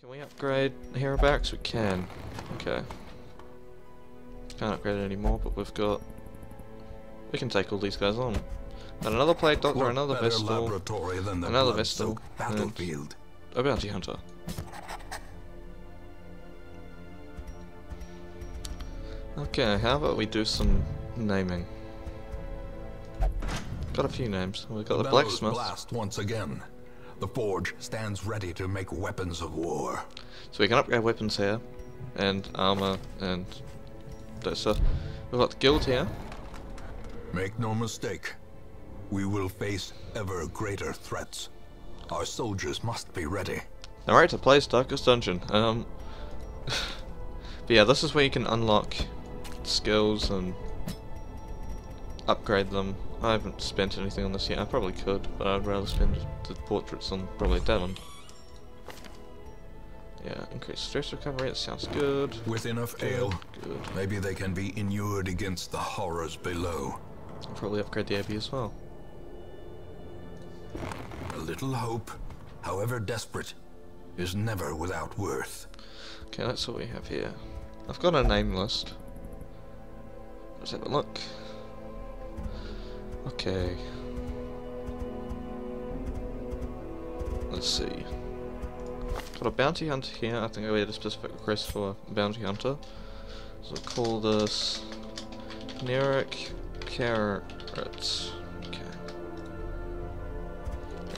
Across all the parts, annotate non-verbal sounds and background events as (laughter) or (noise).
Can we upgrade hero barracks? We can. Okay. Can't upgrade it anymore, but we've got... We can take all these guys on. And another plague doctor, What another better Vestal, laboratory than the another Vestal, battlefield. a bounty hunter. Okay, how about we do some naming? Got a few names. We've got the, bellows blacksmith. blast once again. The forge stands ready to make weapons of war. So we can upgrade weapons here, and armor, and that stuff. We've got the guild here. Make no mistake, we will face ever greater threats. Our soldiers must be ready. Narrator plays Darkest Dungeon. Um, (laughs) but yeah, this is where you can unlock skills and upgrade them. I haven't spent anything on this yet. I probably could, but I'd rather spend the portraits on probably Devon. Yeah, increase stress recovery. That sounds good. With enough Good, ale, good. maybe they can be inured against the horrors below. I'll probably upgrade the AB as well. A little hope, however desperate, is never without worth. Okay, that's what we have here. I've got a name list. Let's have a look. Okay. Let's see. Got a bounty hunter here. I think I had a specific request for a bounty hunter. So we'll call this Neric Carrots. Okay.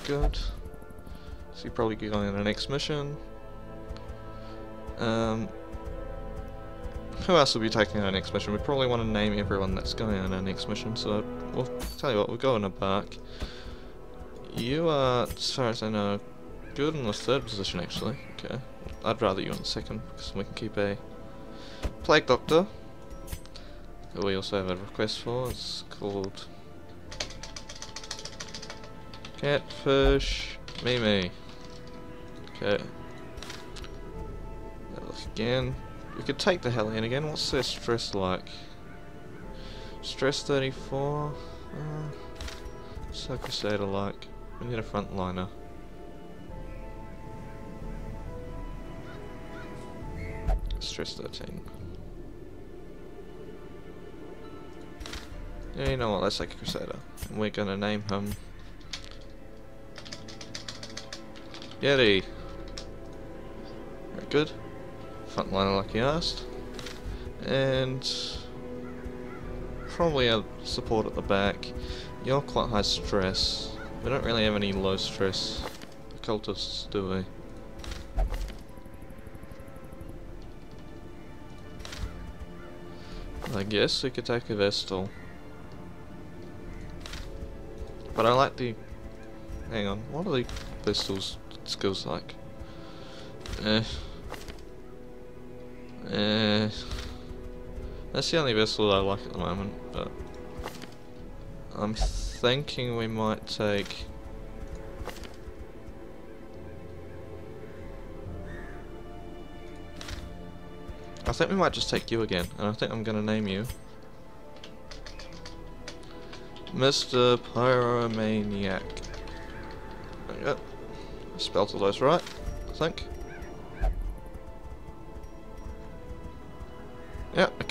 Good. So you're probably going on in the next mission. Um, who else will be taking our next mission? We probably want to name everyone that's going on our next mission, so we'll tell you what, we'll go in a bark. You are, as far as I know, good in the third position actually. Okay. I'd rather you in second, because we can keep a Plague Doctor. Who we also have a request for, it's called Catfish Mimi. Okay. Look again. We could take the Hellion again. What's their stress like? Stress 34. Uh, Crusader like? We need a frontliner. Stress 13. Yeah, you know what? Let's take a Crusader. And we're gonna name him. Yeti. Very good. Frontliner like he asked. And probably a support at the back. You're quite high stress. We don't really have any low stress occultists, do we? I guess we could take a Vestal. But I like the... Hang on, what are the Vestal's skills like? Eh. Eh. That's the only Vestal I like at the moment, but... I'm thinking we might take... I think we might just take you again, and I think I'm gonna name you Mr. Pyromaniac. Go. Spelled all those right, I think.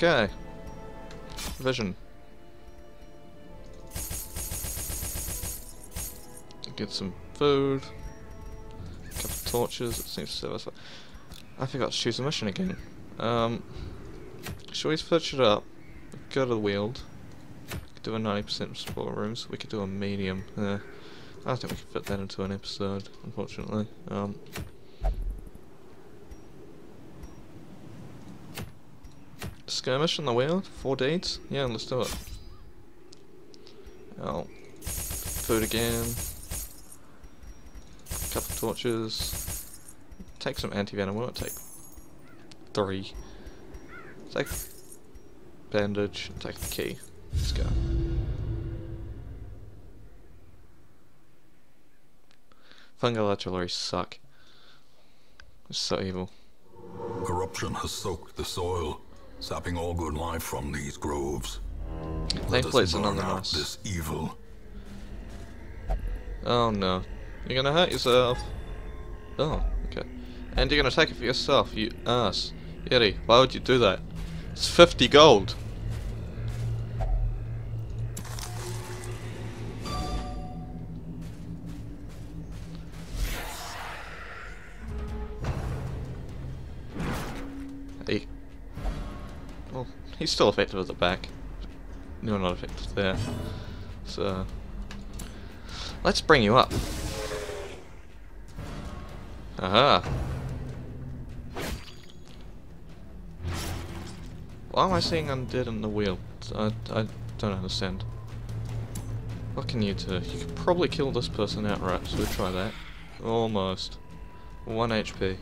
Okay. Vision. Get some food. A couple of torches, it seems to serve us. I forgot to choose a mission again. Um, shall we switch it up? Go to the. Could do a 90% support rooms. We could do a medium. Uh, I don't think we can fit that into an episode, unfortunately. Um, skirmish on the Weald? Four deeds? Yeah, let's do it. Oh, food again. Couple torches. Take some anti-venom. We'll take three. Take bandage. Take the key. Let's go. Fungal artillery suck. It's so evil. Corruption has soaked the soil, sapping all good life from these groves. Let us burn another out nice. this evil. Oh no. You're gonna hurt yourself. Oh, okay. And you're gonna take it for yourself, you ass. Eddie, why would you do that? It's 50 gold. He's still effective at the back. No, not effective there. So, let's bring you up. Aha. Why am I seeing undead in the Weald? I, I don't understand. What can you do? You could probably kill this person outright, so we'll try that. Almost. 1 HP.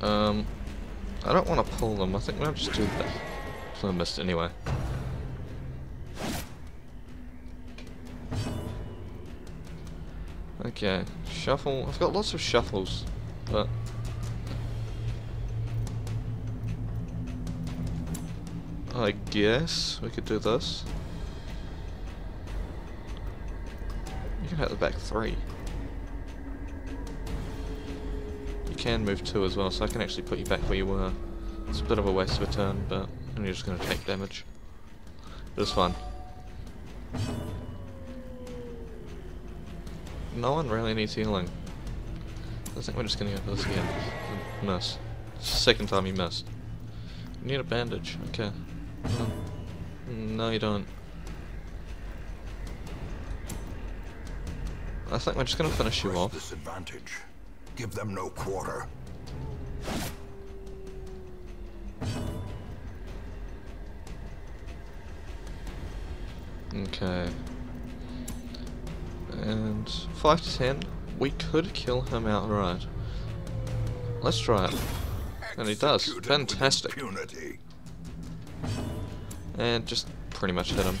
Um, I don't want to pull them. I think we'll just do the I missed anyway. Okay, shuffle. I've got lots of shuffles, but I guess we could do this. You can hit the back three. Can move two as well, so I can actually put you back where you were. It's a bit of a waste of a turn, but you're just going to take damage. But it's fun. No one really needs healing. I think we're just gonna go for this again. Miss. Second time you missed. You need a bandage. Okay. No, you don't. I think we're just gonna finish you off. Disadvantage. Give them no quarter. Okay. And 5 to 10, we could kill him outright. Let's try it. And he does. Fantastic. And just pretty much hit him.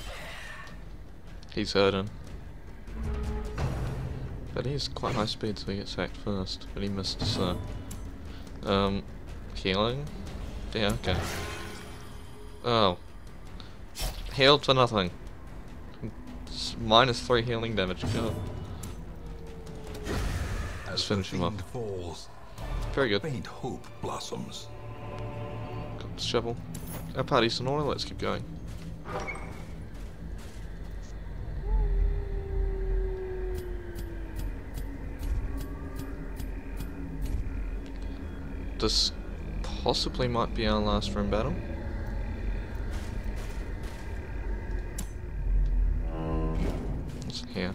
He's hurting. But he's quite high speed, so he gets sacked first. But he missed, so... Um, healing? Yeah, okay. Oh. Healed for nothing. It's minus 3 healing damage, go. As finish him off. falls, Very good. faint hope blossoms. Got the shovel. Our party's in order, let's keep going. This possibly might be our last room battle. What's in here?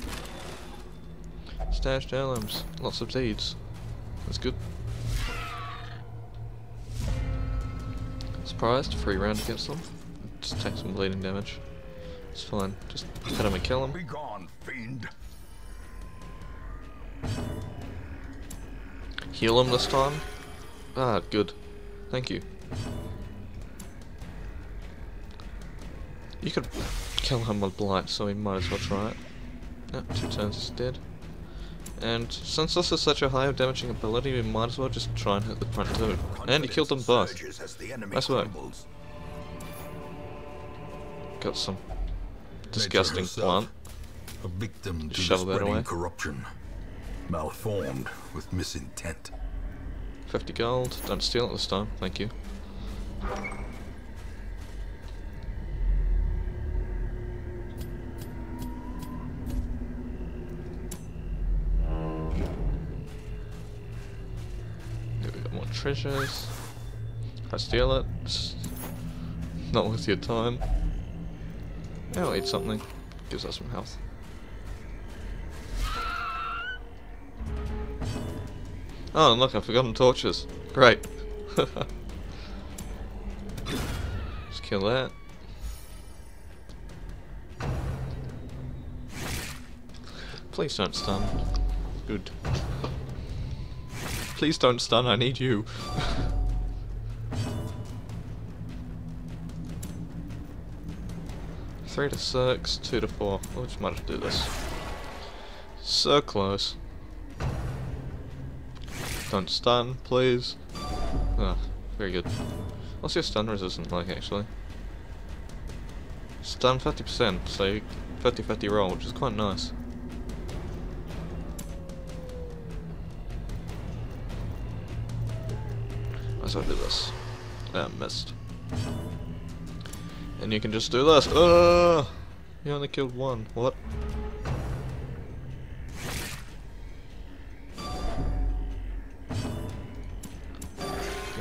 Stashed heirlooms, lots of deeds. That's good. Surprised, free round against them. Just take some bleeding damage. It's fine. Just hit him and kill him. Be gone, fiend. Heal him this time. Ah, good. Thank you. You could kill him with blight, so we might as well try it. Yep, two turns is dead. And since this is such a high damaging ability, we might as well just try and hit the front too. And he killed them both. Surges as the enemy Nice work. Got some disgusting plant. A victim to Shovel that spreading away. corruption. Malformed with misintent. 50 gold. Don't steal it this time. Thank you. Treasures. I steal it, it's not worth your time. I'll eat something. Gives us some health. Oh, look, I've forgotten torches. Great. (laughs) Let's kill that. Please don't stun. Good. Please don't stun, I need you. (laughs) Three to six, two to four. Oh, we'll just might as well do this. So close. Don't stun, please. Ah, very good. What's your stun resistance like, actually? Stun 50%, so 50-50 roll, which is quite nice. Let's do this. Ah, missed. And you can just do this. Uh, you only killed one. What?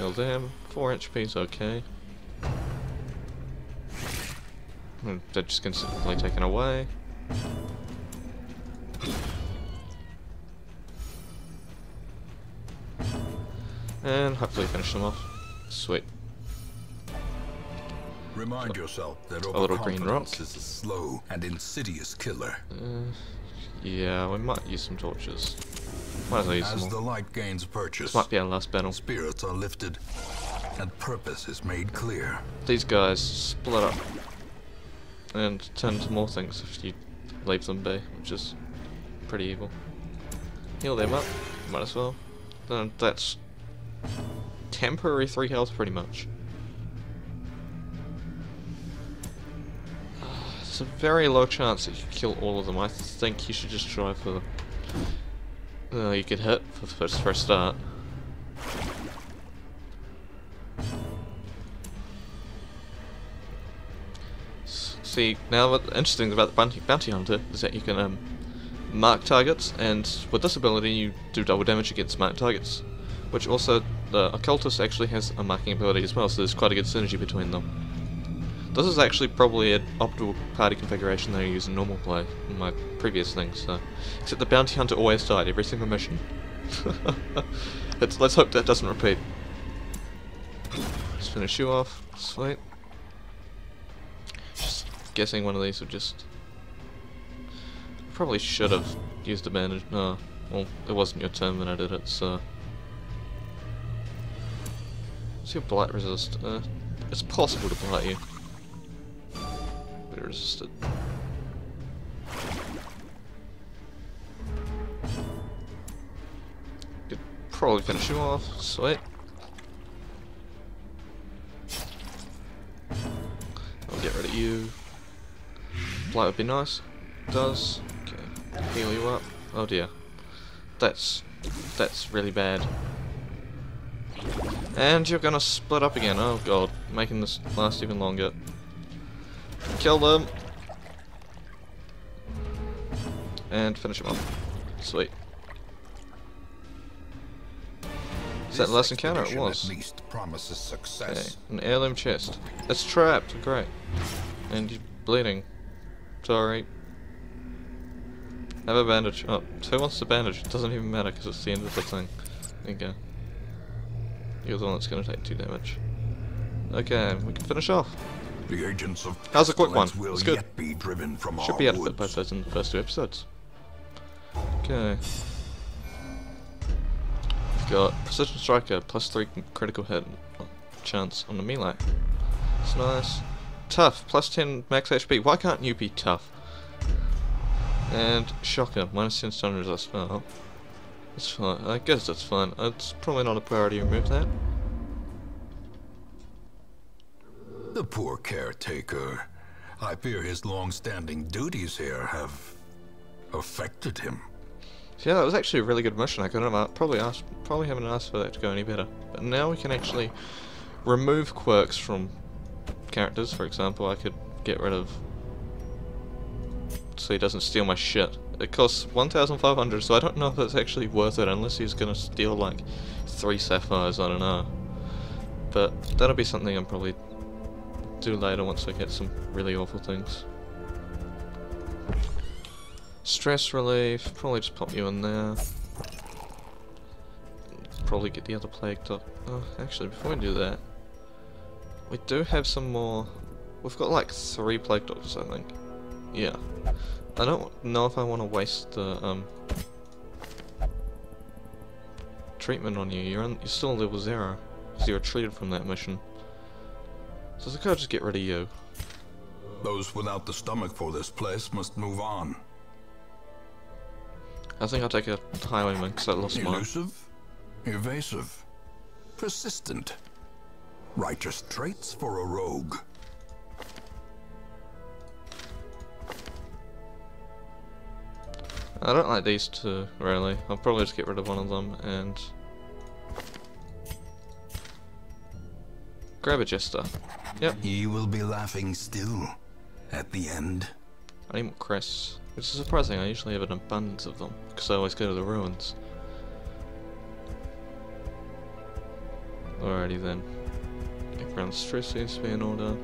Killed them. 4 HP is okay. Hmm, They're just instantly taken away. And hopefully finish them off. Sweet. Remind yourself that A little green rock. is a slow and insidious killer. Uh, yeah, we might use some torches. Might as well use As the light gains purchase, This might be our last battle. spirits are lifted, and purpose is made clear. These guys split up and turn to more things if you leave them be, which is pretty evil. Heal them up, might as well. Then that's temporary 3 health pretty much. Ah, there's a very low chance that you kill all of them. I think you should just try for... Uh, you get hit for the first, first start. See, now what's interesting about the bounty, bounty hunter is that you can um, mark targets, and with this ability you do double damage against marked targets. Which also, the occultist actually has a marking ability as well, so there's quite a good synergy between them. This is actually probably an optimal party configuration that I use in normal play in my previous things, so. Except the bounty hunter always died every single mission. (laughs) let's, let's hope that doesn't repeat. Just finish you off. Sweet. Just guessing one of these would just... Probably should have used a bandage. No, well, it wasn't your turn when I did it, so... What's your blight resist? Uh, it's possible to blight you. Resisted. Could probably finish you off. Sweet. I'll get rid of you. Blight would be nice. Does. Okay. Heal you up. Oh dear. That's that's really bad. And you're gonna split up again. Oh god, making this last even longer. Kill them. And finish them off. Sweet. Is that the last encounter? It was. At least promises Okay, success. an heirloom chest. It's trapped. Great. And you're bleeding. Sorry. Have a bandage. Oh, who wants the bandage? It doesn't even matter because it's the end of the thing. There you go. You're the one that's going to take two damage. Okay, we can finish off. The agents of was a quick one. It's good. be driven from Should be able to fit woods. both those in the first two episodes. Okay. We've got Precision Striker, plus 3 critical hit chance on the melee. It's nice. Tough, plus 10 max HP. Why can't you be tough? And Shocker, minus 10 stun resist. Oh. That's fine. I guess that's fine. It's probably not a priority to remove that. The poor caretaker. I fear his long-standing duties here have affected him. Yeah, that was actually a really good mission. I could have probably asked, probably haven't asked for that to go any better. But now we can actually remove quirks from characters. For example, I could get rid of so he doesn't steal my shit. It costs 1,500, so I don't know if that's actually worth it unless he's gonna steal like three sapphires. I don't know. But that'll be something I'm probably do later once I get some really awful things. Stress relief, probably just pop you in there. Probably get the other plague doc. Oh, actually, before we do that, we do have some more. We've got like three plague doctors, I think. Yeah. I don't know if I want to waste the um treatment on you. You're on, you're still level zero because you were treated from that mission. So I could just get rid of you. Those without the stomach for this place must move on. I think I'll take a highwayman because I lost mine. Elusive, evasive, persistent. Righteous traits for a rogue. I don't like these two, really. I'll probably just get rid of one of them and... Grab a Jester. Yep, He will be laughing still at the end. I need more crests. Which is surprising, I usually have an abundance of them, because I always go to the ruins. Alrighty then. Everyone's stress seems to be in order.